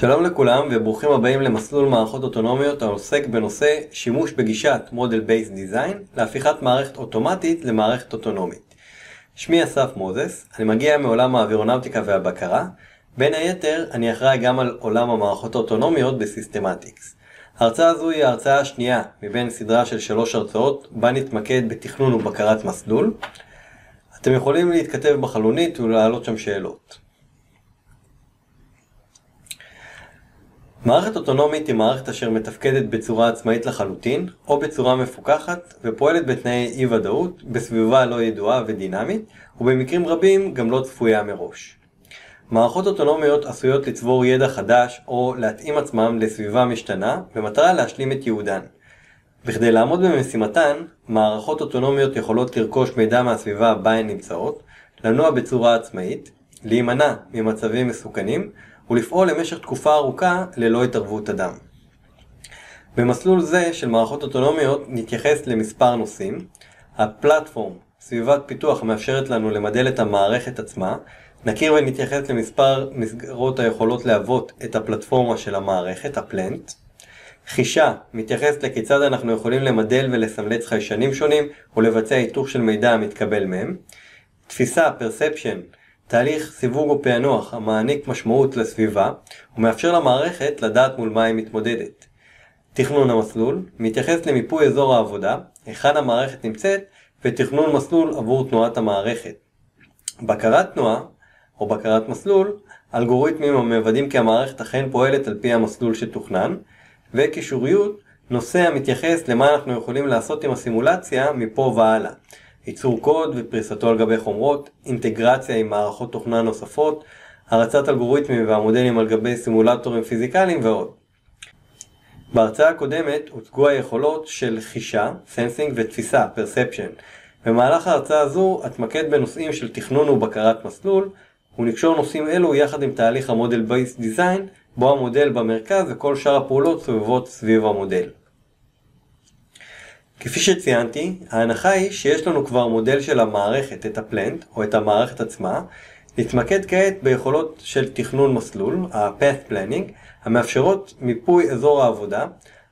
שלום לכולם וברוכים הבאים למסלול מערכות אוטונומיות העוסק בנושא שימוש בגישת Model Based Design להפיכת מערכת אוטומטית למערכת אוטונומית. שמי אסף מוזס, אני מגיע מעולם האווירונאוטיקה והבקרה, בין היתר אני אחראי גם על עולם המערכות האוטונומיות בסיסטמטיקס. ההרצאה הזו היא ההרצאה השנייה מבין סדרה של שלוש הרצאות בה נתמקד בתכנון ובקרת מסלול. אתם יכולים להתכתב בחלונית ולהעלות שם שאלות. מערכת אוטונומית היא מערכת אשר מתפקדת בצורה עצמאית לחלוטין, או בצורה מפוקחת, ופועלת בתנאי אי ודאות, בסביבה לא ידועה ודינמית, ובמקרים רבים גם לא צפויה מראש. מערכות אוטונומיות עשויות לצבור ידע חדש או להתאים עצמם לסביבה משתנה, במטרה להשלים את ייעודן. בכדי לעמוד במשימתן, מערכות אוטונומיות יכולות לרכוש מידע מהסביבה בה הן נמצאות, לנוע בצורה עצמאית, להימנע ממצבים מסוכנים, ולפעול למשך תקופה ארוכה ללא התערבות אדם. במסלול זה של מערכות אוטונומיות נתייחס למספר נושאים. הפלטפורם, סביבת פיתוח המאפשרת לנו למדל את המערכת עצמה, נכיר ונתייחס למספר מסגרות היכולות להוות את הפלטפורמה של המערכת, הפלנט. חישה, מתייחס לכיצד אנחנו יכולים למדל ולסמלץ חיישנים שונים ולבצע היתוך של מידע המתקבל מהם. תפיסה, perception, תהליך סיווג או פענוח המעניק משמעות לסביבה ומאפשר למערכת לדעת מול מה היא מתמודדת. תכנון המסלול מתייחס למיפוי אזור העבודה, היכן המערכת נמצאת ותכנון מסלול עבור תנועת המערכת. בקרת תנועה או בקרת מסלול, אלגוריתמים המוודאים כי המערכת אכן פועלת על פי המסלול שתוכנן, וקישוריות, נושא המתייחס למה אנחנו יכולים לעשות עם הסימולציה מפה והלאה. ייצור קוד ופריסתו על גבי חומרות, אינטגרציה עם מערכות תוכנה נוספות, הרצת אלגוריתמים והמודלים על גבי סימולטורים פיזיקליים ועוד. בהרצאה הקודמת הוצגו היכולות של חישה, sensing ותפיסה, perception. במהלך ההרצאה הזו אתמקד בנושאים של תכנון ובקרת מסלול, ונקשור נושאים אלו יחד עם תהליך ה Model-Based Design, בו המודל במרכז וכל שאר הפעולות סובבות סביב המודל. כפי שציינתי, ההנחה היא שיש לנו כבר מודל של המערכת, את הפלנט, או את המערכת עצמה, נתמקד כעת ביכולות של תכנון מסלול, ה-Path Planning, המאפשרות מיפוי אזור העבודה,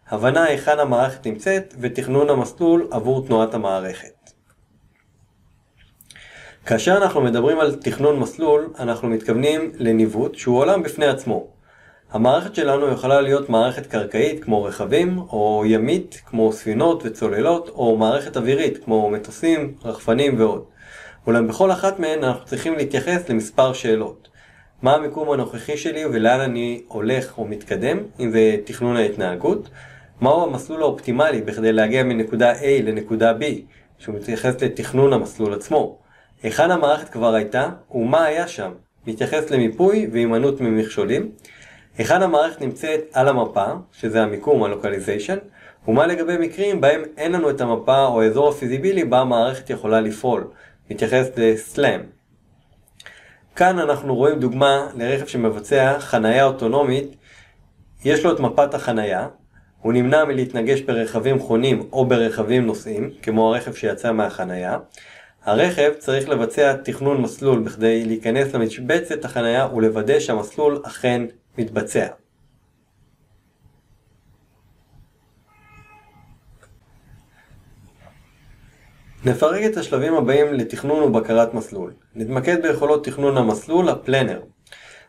הבנה היכן המערכת נמצאת ותכנון המסלול עבור תנועת המערכת. כאשר אנחנו מדברים על תכנון מסלול, אנחנו מתכוונים לניווט שהוא עולם בפני עצמו. המערכת שלנו יכולה להיות מערכת קרקעית כמו רכבים, או ימית כמו ספינות וצוללות, או מערכת אווירית כמו מטוסים, רחפנים ועוד. אולם בכל אחת מהן אנחנו צריכים להתייחס למספר שאלות. מה המיקום הנוכחי שלי ולאן אני הולך או מתקדם, אם זה תכנון ההתנהגות. מהו המסלול האופטימלי בכדי להגיע מנקודה A לנקודה B, שהוא מתייחס לתכנון המסלול עצמו. היכן המערכת כבר הייתה ומה היה שם, מתייחס למיפוי והימנעות ממכשולים. היכן המערכת נמצאת על המפה, שזה המיקום, ה localization, ומה לגבי מקרים בהם אין לנו את המפה או האזור הפיזיבילי בה המערכת יכולה לפעול, מתייחס ל SLAM. כאן אנחנו רואים דוגמה לרכב שמבצע חנייה אוטונומית, יש לו את מפת החנייה, הוא נמנע מלהתנגש ברכבים חונים או ברכבים נוסעים, כמו הרכב שיצא מהחנייה. הרכב צריך לבצע תכנון מסלול בכדי להיכנס למשבצת החנייה ולוודא שהמסלול אכן מתבצע. נפרק את השלבים הבאים לתכנון ובקרת מסלול. נתמקד ביכולות תכנון המסלול, הפלנר.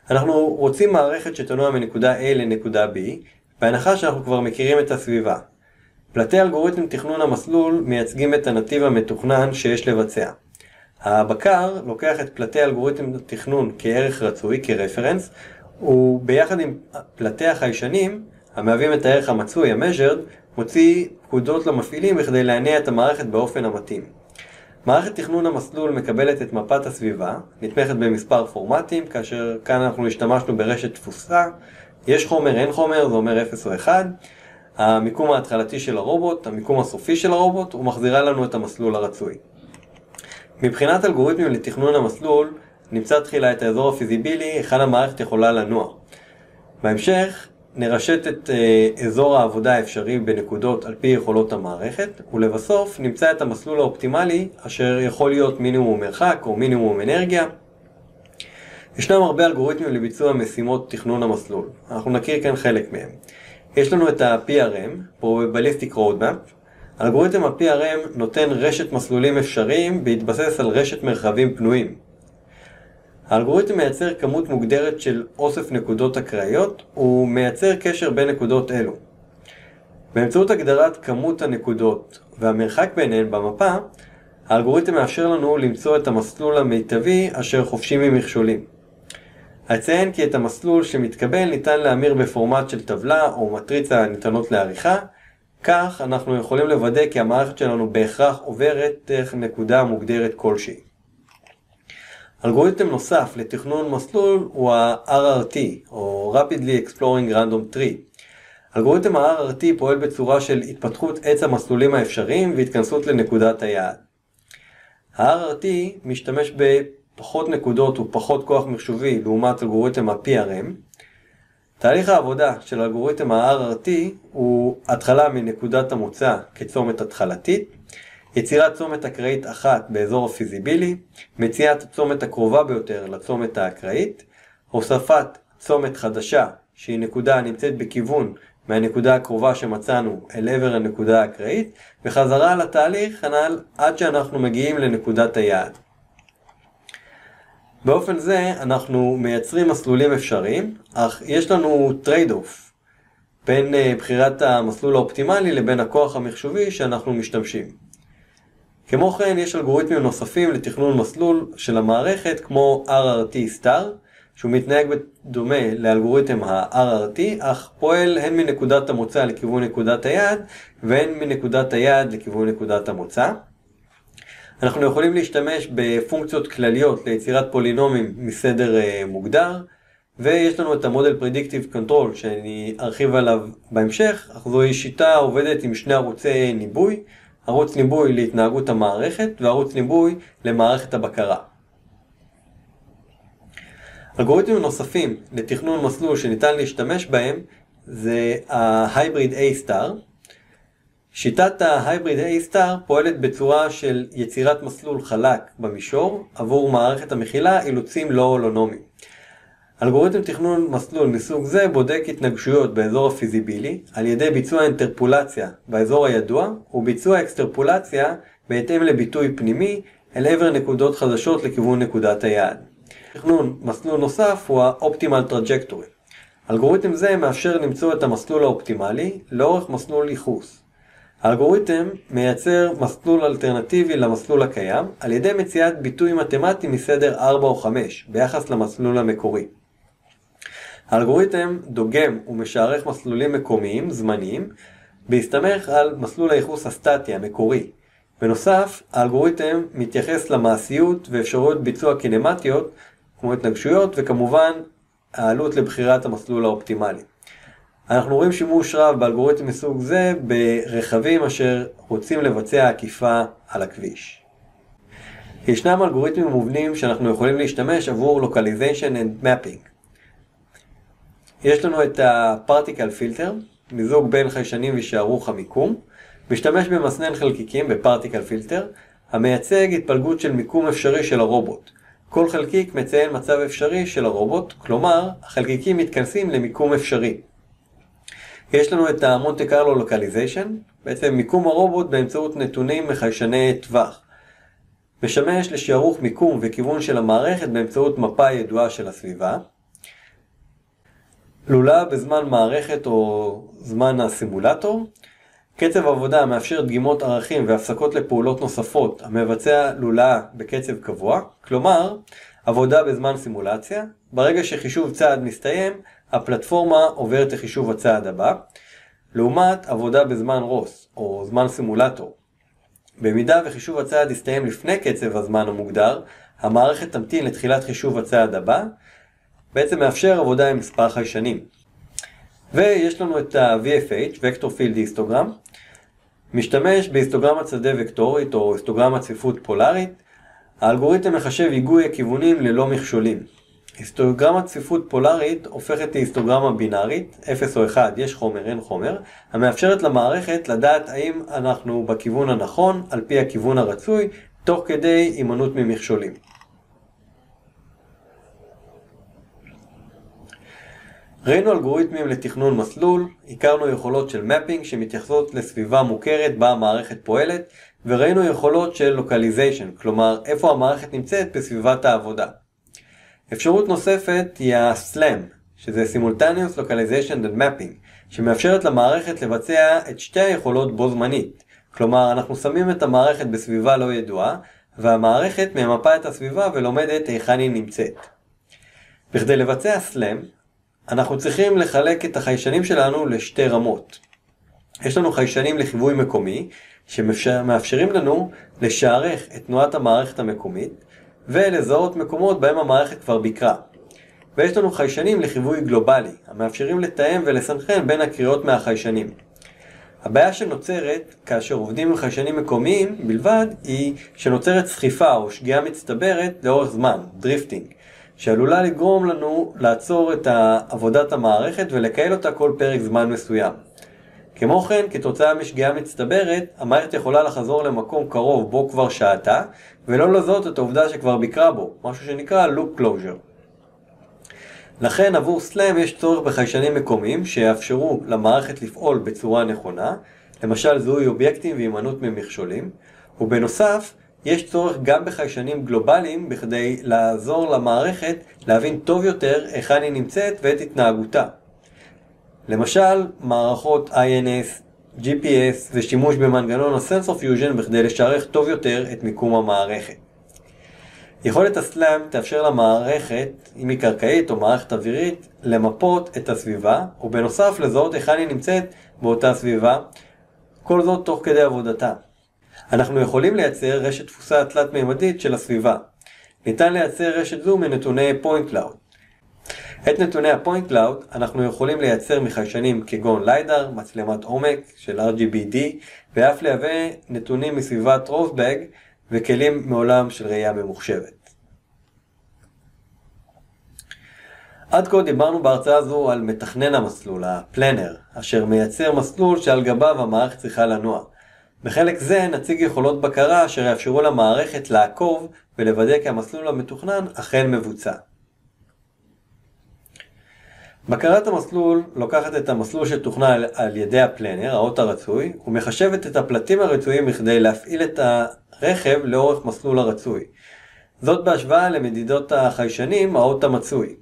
אנחנו רוצים מערכת שתנוע מנקודה A לנקודה B, בהנחה שאנחנו כבר מכירים את הסביבה. פלטי אלגוריתם תכנון המסלול מייצגים את הנתיב המתוכנן שיש לבצע. הבקר לוקח את פלטי אלגוריתם תכנון כערך רצוי, כרפרנס, וביחד עם פלטי החיישנים, המהווים את הערך המצוי, ה-measured, מוציא פקודות למפעילים בכדי להניע את המערכת באופן המתאים. מערכת תכנון המסלול מקבלת את מפת הסביבה, נתמכת במספר פורמטים, כאשר כאן אנחנו השתמשנו ברשת תפוסה, יש חומר, אין חומר, זה אומר 0 או 1, המיקום ההתחלתי של הרובוט, המיקום הסופי של הרובוט, הוא מחזירה לנו את המסלול הרצוי. מבחינת אלגוריתמים לתכנון המסלול, נמצא תחילה את האזור הפיזיבילי, היכן המערכת יכולה לנוע. בהמשך, נרשת את uh, אזור העבודה האפשרי בנקודות על פי יכולות המערכת, ולבסוף נמצא את המסלול האופטימלי, אשר יכול להיות מינימום מרחק או מינימום אנרגיה. ישנם הרבה אלגוריתמים לביצוע משימות תכנון המסלול. אנחנו נכיר כאן חלק מהם. יש לנו את ה-PRM, Probabilistic Roadmap. אלגוריתם ה-PRM נותן רשת מסלולים אפשריים בהתבסס על רשת מרחבים פנויים. האלגוריתם מייצר כמות מוגדרת של אוסף נקודות אקראיות, הוא מייצר קשר בין נקודות אלו. באמצעות הגדרת כמות הנקודות והמרחק ביניהן במפה, האלגוריתם מאפשר לנו למצוא את המסלול המיטבי אשר חופשי ממכשולים. אציין כי את המסלול שמתקבל ניתן להמיר בפורמט של טבלה או מטריצה ניתנות לעריכה, כך אנחנו יכולים לוודא כי המערכת שלנו בהכרח עוברת דרך נקודה מוגדרת כלשהי. אלגוריתם נוסף לתכנון מסלול הוא ה-RRT, או Rapidly Exploring Random Tree. אלגוריתם ה-RRT פועל בצורה של התפתחות עץ המסלולים האפשריים והתכנסות לנקודת היעד. ה-RRT משתמש בפחות נקודות ופחות כוח מחשובי לעומת אלגוריתם ה-PRM. תהליך העבודה של אלגוריתם ה-RRT הוא התחלה מנקודת המוצא כצומת התחלתית, יצירת צומת אקראית אחת באזור הפיזיבילי, מציאת הצומת הקרובה ביותר לצומת האקראית, הוספת צומת חדשה שהיא נקודה הנמצאת בכיוון מהנקודה הקרובה שמצאנו אל עבר הנקודה האקראית, וחזרה לתהליך הנ"ל עד שאנחנו מגיעים לנקודת היעד. באופן זה אנחנו מייצרים מסלולים אפשריים, אך יש לנו trade off בין אה, בחירת המסלול האופטימלי לבין הכוח המחשובי שאנחנו משתמשים. כמו כן יש אלגוריתמים נוספים לתכנון מסלול של המערכת כמו RRT star שהוא מתנהג בדומה לאלגוריתם ה-RRT, אך פועל הן מנקודת המוצא לכיוון נקודת היעד, והן מנקודת היעד לכיוון נקודת המוצא. אנחנו יכולים להשתמש בפונקציות כלליות ליצירת פולינומים מסדר uh, מוגדר, ויש לנו את המודל Predictive Control שאני ארחיב עליו בהמשך, אך זוהי שיטה עובדת עם שני ערוצי ניבוי, ערוץ ניבוי להתנהגות המערכת וערוץ ניבוי למערכת הבקרה. אלגוריתמים נוספים לתכנון מסלול שניתן להשתמש בהם זה ה-Hybrid A-Star. שיטת ה-Hybrid A-Star פועלת בצורה של יצירת מסלול חלק במישור עבור מערכת המכילה אילוצים לא הולונומיים. אלגוריתם תכנון מסלול מסוג זה בודק התנגשויות באזור הפיזיבילי על ידי ביצוע אינטרפולציה באזור הידוע וביצוע אקסטרפולציה בהתאם לביטוי פנימי אל עבר נקודות חדשות לכיוון נקודת היעד. תכנון מסלול נוסף הוא ה-Optimal Trajectory. אלגוריתם זה מאפשר למצוא את המסלול האופטימלי לאורך מסלול ייחוס. האלגוריתם מייצר מסלול אלטרנטיבי למסלול הקיים על ידי מציאת ביטוי מתמטי מסדר 4 או 5 ביחס למסלול המקורי. האלגוריתם דוגם ומשערך מסלולים מקומיים, זמניים, בהסתמך על מסלול הייחוס הסטטי המקורי. בנוסף, האלגוריתם מתייחס למעשיות ואפשרויות ביצוע קינמטיות כמו התנגשויות, וכמובן העלות לבחירת המסלול האופטימלי. אנחנו רואים שימוש רב באלגוריתם מסוג זה ברכבים אשר רוצים לבצע עקיפה על הכביש. ישנם אלגוריתמים מובנים שאנחנו יכולים להשתמש עבור Localization and Mapping. יש לנו את ה-Particle Filter, מיזוג בין חיישנים ושערוך המיקום, משתמש במסנן חלקיקים ב-Particle Filter, המייצג התפלגות של מיקום אפשרי של הרובוט. כל חלקיק מציין מצב אפשרי של הרובוט, כלומר, החלקיקים מתכנסים למיקום אפשרי. יש לנו את ה Monte Carlo Localization, בעצם מיקום הרובוט באמצעות נתונים מחיישני טווח. משמש לשערוך מיקום וכיוון של המערכת באמצעות מפה ידועה של הסביבה. לולה בזמן מערכת או זמן הסימולטור. קצב עבודה מאפשר דגימות ערכים והפסקות לפעולות נוספות המבצע לולאה בקצב קבוע, כלומר, עבודה בזמן סימולציה, ברגע שחישוב צעד מסתיים, הפלטפורמה עוברת לחישוב הצעד הבא, לעומת עבודה בזמן רוס, או זמן סימולטור. במידה וחישוב הצעד יסתיים לפני קצב הזמן המוגדר, המערכת תמתין לתחילת חישוב הצעד הבא, בעצם מאפשר עבודה עם מספר חיישנים. ויש לנו את ה-VFH, Vector Field Histogram, משתמש בהיסטוגרמת שדה וקטורית או היסטוגרמת צפיפות פולארית. האלגוריתם מחשב היגוי הכיוונים ללא מכשולים. היסטוגרמת צפיפות פולארית הופכת להיסטוגרמה בינארית, 0 או 1, יש חומר, אין חומר, המאפשרת למערכת לדעת האם אנחנו בכיוון הנכון, על פי הכיוון הרצוי, תוך כדי הימנעות ממכשולים. ראינו אלגוריתמים לתכנון מסלול, הכרנו יכולות של mapping שמתייחסות לסביבה מוכרת בה המערכת פועלת, וראינו יכולות של localization, כלומר איפה המערכת נמצאת בסביבת העבודה. אפשרות נוספת היא ה-SLAM, שזה Simultaneous Localization and Mapping, שמאפשרת למערכת לבצע את שתי היכולות בו זמנית. כלומר, אנחנו שמים את המערכת בסביבה לא ידועה, והמערכת ממפה את הסביבה ולומדת היכן היא נמצאת. בכדי לבצע SLAM, אנחנו צריכים לחלק את החיישנים שלנו לשתי רמות. יש לנו חיישנים לחיווי מקומי, שמאפשרים לנו לשערך את תנועת המערכת המקומית, ולזהות מקומות בהם המערכת כבר ביקרה. ויש לנו חיישנים לחיווי גלובלי, המאפשרים לתאם ולסנכרן בין הקריאות מהחיישנים. הבעיה שנוצרת כאשר עובדים עם חיישנים מקומיים בלבד היא שנוצרת סחיפה או שגיאה מצטברת לאורך זמן, drifting, שעלולה לגרום לנו לעצור את עבודת המערכת ולקהל אותה כל פרק זמן מסוים. כמו כן, כתוצאה משגיאה מצטברת, המערכת יכולה לחזור למקום קרוב בו כבר שהתה, ולא לזהות את העובדה שכבר ביקרה בו, משהו שנקרא Loop Closure. לכן עבור סלאם יש צורך בחיישנים מקומיים שיאפשרו למערכת לפעול בצורה נכונה, למשל זיהוי אובייקטים והימנעות ממכשולים, ובנוסף יש צורך גם בחיישנים גלובליים בכדי לעזור למערכת להבין טוב יותר היכן היא נמצאת ואת התנהגותה. למשל, מערכות INS, GPS ושימוש במנגנון ה-Sensor Fusion בכדי לשערך טוב יותר את מיקום המערכת. יכולת הסלאם תאפשר למערכת, אם היא קרקעית או מערכת אווירית, למפות את הסביבה, ובנוסף לזהות היכן היא נמצאת באותה סביבה, כל זאת תוך כדי עבודתה. אנחנו יכולים לייצר רשת תפוסה תלת-מימדית של הסביבה. ניתן לייצר רשת זו מנתוני point cloud. את נתוני ה-point cloud אנחנו יכולים לייצר מחיישנים כגון ליידר, מצלמת עומק של RGBD, ואף לייבא נתונים מסביבת רובבג וכלים מעולם של ראייה ממוחשבת. עד כה דיברנו בהרצאה הזו על מתכנן המסלול, הפלנר, אשר מייצר מסלול שעל גביו המערכת צריכה לנוע. בחלק זה נציג יכולות בקרה אשר יאפשרו למערכת לעקוב ולוודא כי המסלול המתוכנן אכן מבוצע. בקרת המסלול לוקחת את המסלול שתוכנן על ידי הפלנר, האות הרצוי, ומחשבת את הפלטים הרצויים בכדי להפעיל את הרכב לאורך מסלול הרצוי. זאת בהשוואה למדידות החיישנים, האות המצוי.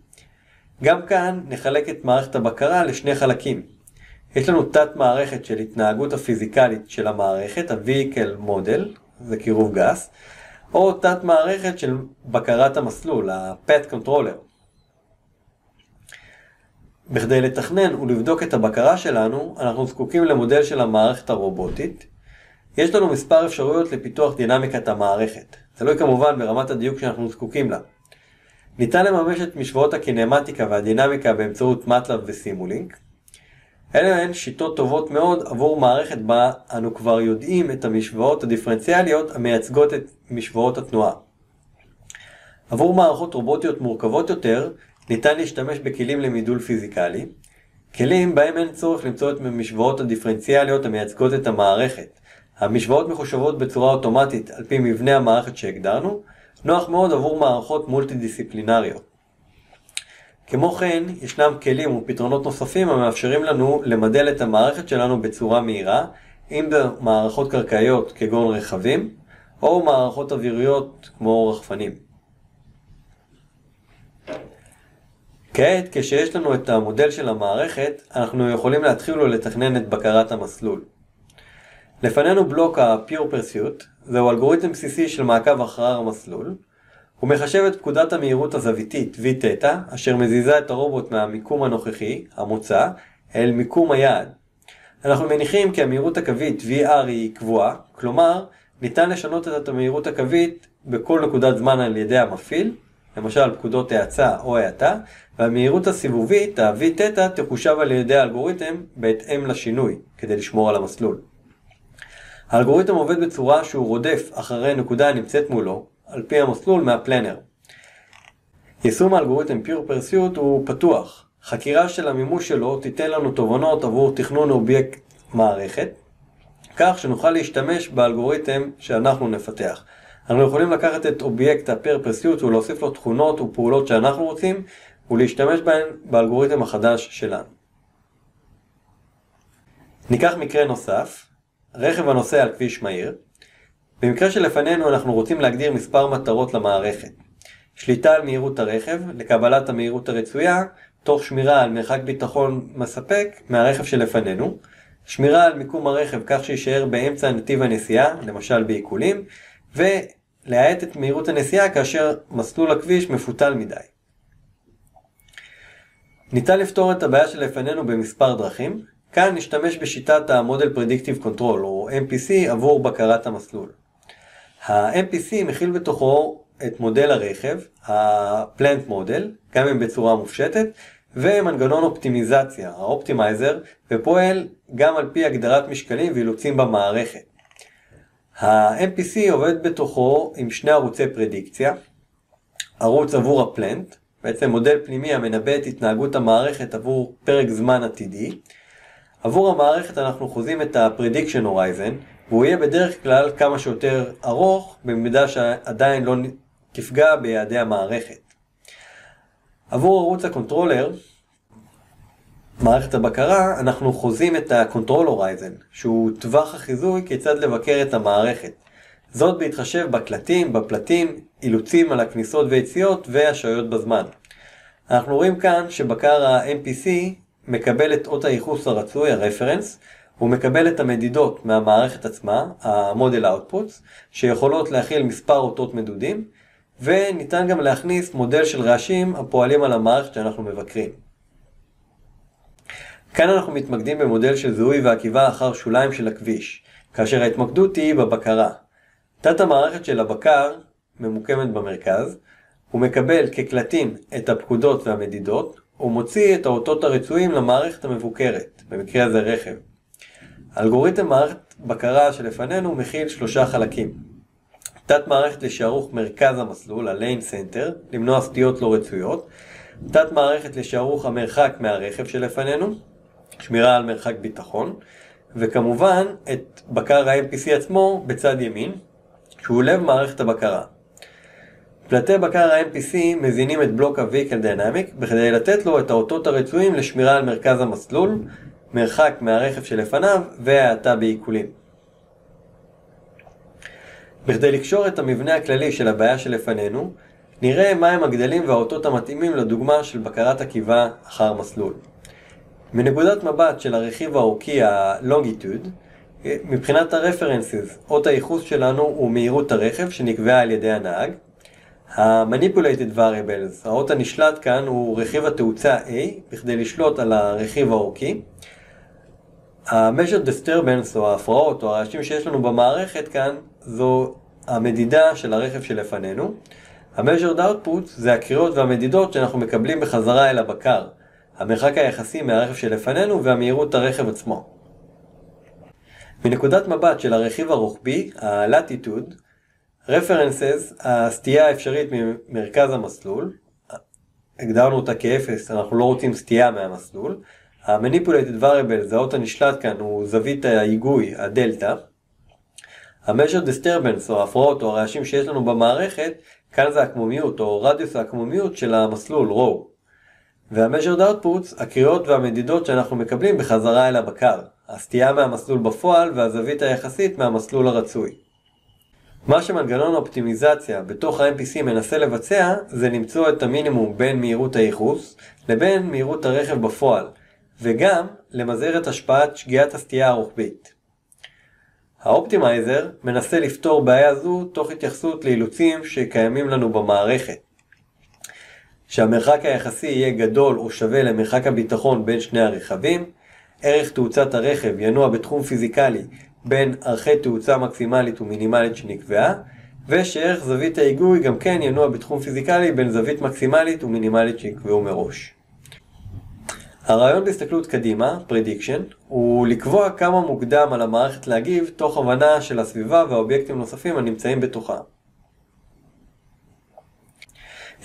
גם כאן נחלק את מערכת הבקרה לשני חלקים. יש לנו תת מערכת של התנהגות הפיזיקלית של המערכת, ה-Vehicle Model, זה קירוב גס, או תת מערכת של בקרת המסלול, ה-Pet Controller. בכדי לתכנן ולבדוק את הבקרה שלנו, אנחנו זקוקים למודל של המערכת הרובוטית. יש לנו מספר אפשרויות לפיתוח דינמיקת המערכת, תלוי כמובן ברמת הדיוק שאנחנו זקוקים לה. ניתן לממש את משוואות הקינמטיקה והדינמיקה באמצעות מטלב וסימולינק. אלה הן שיטות טובות מאוד עבור מערכת בה אנו כבר יודעים את המשוואות הדיפרנציאליות המייצגות את משוואות התנועה. עבור מערכות רובוטיות מורכבות יותר, ניתן להשתמש בכלים למידול פיזיקלי, כלים בהם אין צורך למצוא את המשוואות הדיפרנציאליות המייצגות את המערכת. המשוואות מחושבות בצורה אוטומטית על פי מבנה המערכת שהגדרנו, נוח מאוד עבור מערכות מולטי דיסציפלינריות. כמו כן, ישנם כלים ופתרונות נוספים המאפשרים לנו למדל את המערכת שלנו בצורה מהירה, אם במערכות קרקעיות כגון רכבים, או מערכות אוויריות כמו רחפנים. כעת, כשיש לנו את המודל של המערכת, אנחנו יכולים להתחיל ולתכנן את בקרת המסלול. לפנינו בלוק ה-Pure Pursuit, זהו אלגוריתם בסיסי של מעקב אחר המסלול. הוא מחשב את פקודת המהירות הזוויתית v אשר מזיזה את הרובוט מהמיקום הנוכחי, המוצע, אל מיקום היעד. אנחנו מניחים כי המהירות הקווית VR היא קבועה, כלומר, ניתן לשנות את המהירות הקווית בכל נקודת זמן על ידי המפעיל, למשל פקודות האצה או האטה, והמהירות הסיבובית, ה-v-תטא, תחושב על ידי האלגוריתם בהתאם לשינוי, כדי לשמור על המסלול. האלגוריתם עובד בצורה שהוא רודף אחרי נקודה הנמצאת מולו, על פי המסלול מהפלנר. יישום האלגוריתם Pure Pursuit הוא פתוח. חקירה של המימוש שלו תיתן לנו תובנות עבור תכנון אובייקט מערכת, כך שנוכל להשתמש באלגוריתם שאנחנו נפתח. אנחנו יכולים לקחת את אובייקט Pursuit ולהוסיף לו תכונות ופעולות שאנחנו רוצים, ולהשתמש בהן באלגוריתם החדש שלנו. ניקח מקרה נוסף, רכב הנוסע על כביש מהיר. במקרה שלפנינו אנחנו רוצים להגדיר מספר מטרות למערכת. שליטה על מהירות הרכב לקבלת המהירות הרצויה, תוך שמירה על מרחק ביטחון מספק מהרכב שלפנינו, שמירה על מיקום הרכב כך שיישאר באמצע נתיב הנסיעה, למשל בעיקולים, ולהאט את מהירות הנסיעה כאשר מסלול הכביש מפותל מדי. ניתן לפתור את הבעיה שלפנינו במספר דרכים, כאן נשתמש בשיטת ה-Model Predictive Control או MPC עבור בקרת המסלול. ה-MPC מכיל בתוכו את מודל הרכב, ה-Plant Model, גם אם בצורה מופשטת, ומנגנון אופטימיזציה, האופטימייזר, ופועל גם על פי הגדרת משקלים ואילוצים במערכת. ה-MPC עובד בתוכו עם שני ערוצי פרדיקציה, ערוץ עבור ה plant, בעצם מודל פנימי המנבא את התנהגות המערכת עבור פרק זמן עתידי. עבור המערכת אנחנו חוזים את ה-Prediction Horizon, והוא יהיה בדרך כלל כמה שיותר ארוך, במידה שעדיין לא תפגע ביעדי המערכת. עבור ערוץ ה controller, מערכת הבקרה, אנחנו חוזים את ה-Control Horizon, שהוא טווח החיזוי כיצד לבקר את המערכת. זאת בהתחשב בקלטים, בפלטים, אילוצים על הכניסות ויציאות והשעיות בזמן. אנחנו רואים כאן שבקר ה-MPC מקבל את אות הייחוס הרצוי, הרפרנס, הוא מקבל את המדידות מהמערכת עצמה, ה-Model Outputs, שיכולות להכיל מספר אותות מדודים, וניתן גם להכניס מודל של רעשים הפועלים על המערכת שאנחנו מבקרים. כאן אנחנו מתמקדים במודל של זיהוי ועקיבה אחר שוליים של הכביש, כאשר ההתמקדות היא בבקרה. תת המערכת של הבקר ממוקמת במרכז, הוא מקבל כקלטים את הפקודות והמדידות, ומוציא את האותות הרצויים למערכת המבוקרת, במקרה הזה רכב. אלגוריתם מערכת בקרה שלפנינו מכיל שלושה חלקים. תת מערכת לשערוך מרכז המסלול, ה-Lane Center, למנוע סטיות לא רצויות. תת מערכת לשערוך המרחק מהרכב שלפנינו, שמירה על מרחק ביטחון. וכמובן את בקר ה-MPC עצמו בצד ימין, שהוא לב מערכת הבקרה. פלטי בקר ה-MPC מזינים את בלוק ה-Vehicle Dynamic בכדי לתת לו את האותות הרצויים לשמירה על מרכז המסלול, מרחק מהרכב שלפניו והאטה בעיקולים. בכדי לקשור את המבנה הכללי של הבעיה שלפנינו, נראה מהם הגדלים והאותות המתאימים לדוגמה של בקרת עקיבה אחר מסלול. מנקודת מבט של הרכיב האורכי ה-Longitude, מבחינת ה-References, אות הייחוס שלנו הוא מהירות הרכב שנקבעה על ידי הנהג. ה-Manipulated Variables, האות הנשלט כאן הוא רכיב התאוצה A, בכדי לשלוט על הרכיב האורכי. ה-Measured Disturbance או ההפרעות או הרעשים שיש לנו במערכת כאן זו המדידה של הרכב שלפנינו. ה-Measured Output זה הקריאות והמדידות שאנחנו מקבלים בחזרה אל הבקר, המרחק היחסי מהרכב שלפנינו והמהירות הרכב עצמו. מנקודת מבט של הרכיב הרוחבי, ה-Latitude, References, הסטייה האפשרית ממרכז המסלול, הגדרנו אותה כאפס, אנחנו לא רוצים סטייה מהמסלול. ה-Manipulated Variable, זה האות הנשלט כאן, הוא זווית ההיגוי, הדלתא. ה-Measured Disturbance, או ההפרעות או הרעשים שיש לנו במערכת, כאן זה העקמומיות, או רדיוס העקמומיות של המסלול, row. וה-Measured Outputs, הקריאות והמדידות שאנחנו מקבלים בחזרה אל הבקר, הסטייה מהמסלול בפועל והזווית היחסית מהמסלול הרצוי. מה שמנגנון האופטימיזציה בתוך ה-MPC מנסה לבצע זה למצוא את המינימום בין מהירות הייחוס לבין מהירות הרכב בפועל, וגם למזער את השפעת שגיאת הסטייה הרוחבית. ה optimizer מנסה לפתור בעיה זו תוך התייחסות לאילוצים שקיימים לנו במערכת. שהמרחק היחסי יהיה גדול או שווה למרחק הביטחון בין שני הרכבים, ערך תאוצת הרכב ינוע בתחום פיזיקלי בין ערכי תאוצה מקסימלית ומינימלית שנקבעה, ושערך זווית ההיגוי גם כן ינוע בתחום פיזיקלי בין זווית מקסימלית ומינימלית שנקבעו מראש. הרעיון בהסתכלות קדימה, prediction, הוא לקבוע כמה מוקדם על המערכת להגיב תוך הבנה של הסביבה והאובייקטים נוספים הנמצאים בתוכה.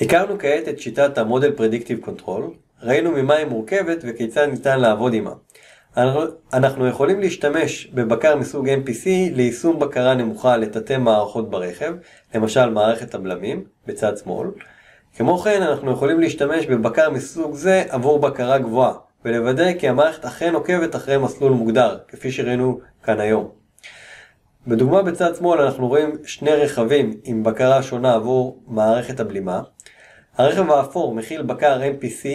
הכרנו כעת את שיטת ה-Model Predictive Control, ראינו ממה היא מורכבת וכיצד ניתן לעבוד עימה. אנחנו יכולים להשתמש בבקר מסוג MPC ליישום בקרה נמוכה לתתי מערכות ברכב, למשל מערכת הבלמים בצד שמאל, כמו כן, אנחנו יכולים להשתמש בבקר מסוג זה עבור בקרה גבוהה, ולוודא כי המערכת אכן עוקבת אחרי מסלול מוגדר, כפי שראינו כאן היום. בדוגמה בצד שמאל אנחנו רואים שני רכבים עם בקרה שונה עבור מערכת הבלימה. הרכב האפור מכיל בקר MPC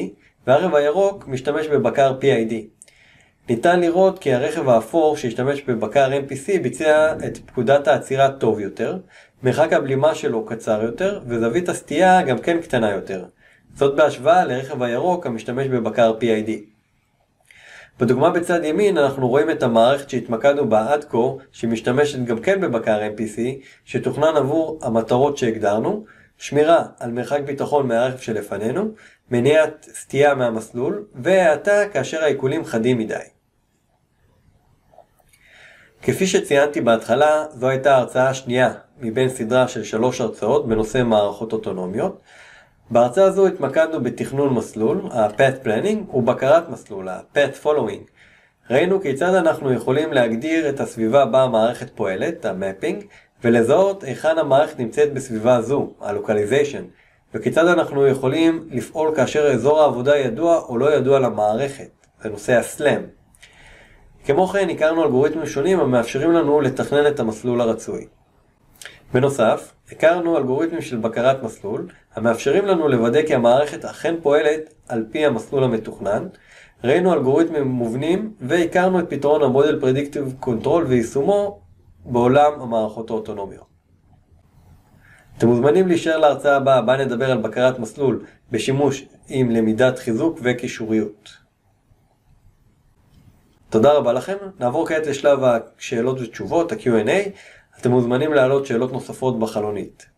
והרכב הירוק משתמש בבקר PID. ניתן לראות כי הרכב האפור שהשתמש בבקר MPC ביצע את פקודת העצירה טוב יותר, מרחק הבלימה שלו קצר יותר וזווית הסטייה גם כן קטנה יותר. זאת בהשוואה לרכב הירוק המשתמש בבקר PID. בדוגמה בצד ימין אנחנו רואים את המערכת שהתמקדנו בה עד כה, שמשתמשת גם כן בבקר MPC, שתוכנן עבור המטרות שהגדרנו, שמירה על מרחק ביטחון מהרכב שלפנינו, מניעת סטייה מהמסלול, והאטה כאשר העיקולים חדים מדי. כפי שציינתי בהתחלה, זו הייתה ההרצאה השנייה מבין סדרה של שלוש הרצאות בנושא מערכות אוטונומיות. בהרצאה הזו התמקדנו בתכנון מסלול, ה-Path Planning, ובקרת מסלול, ה-Path Following. ראינו כיצד אנחנו יכולים להגדיר את הסביבה בה המערכת פועלת, ה-Mapping, ולזהות היכן המערכת נמצאת בסביבה זו, ה-Localization, וכיצד אנחנו יכולים לפעול כאשר אזור העבודה ידוע או לא ידוע למערכת, זה נושא ה-SLAM. כמו כן, הכרנו אלגוריתמים שונים המאפשרים לנו לתכנן את המסלול הרצוי. בנוסף, הכרנו אלגוריתמים של בקרת מסלול, המאפשרים לנו לוודא כי המערכת אכן פועלת על פי המסלול המתוכנן, ראינו אלגוריתמים מובנים, והכרנו את פתרון ה model predictive control ויישומו בעולם המערכות האוטונומיות. אתם מוזמנים להישאר להרצאה הבאה, בה נדבר על בקרת מסלול בשימוש עם למידת חיזוק וקישוריות. תודה רבה לכם, נעבור כעת לשלב השאלות ותשובות, ה-Q&A. אתם מוזמנים להעלות שאלות נוספות בחלונית.